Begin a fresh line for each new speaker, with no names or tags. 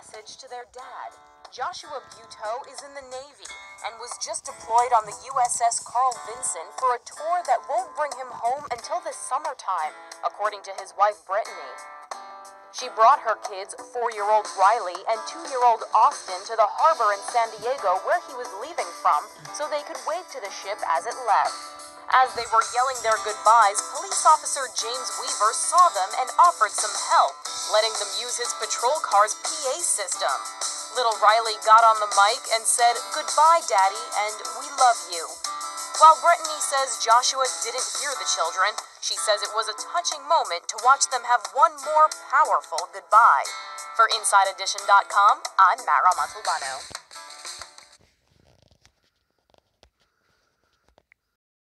message to their dad. Joshua Buteau is in the Navy and was just deployed on the USS Carl Vinson for a tour that won't bring him home until the summertime, according to his wife Brittany. She brought her kids, four year old Riley and two year old Austin, to the harbor in San Diego where he was leaving from so they could wave to the ship as it left. As they were yelling their goodbyes, police officer James Weaver saw them and offered some help, letting them use his patrol car's PA system. Little Riley got on the mic and said, Goodbye, Daddy, and we love you. While Brittany says Joshua didn't hear the children, she says it was a touching moment to watch them have one more powerful goodbye. For InsideEdition.com, I'm Mara Montalbano.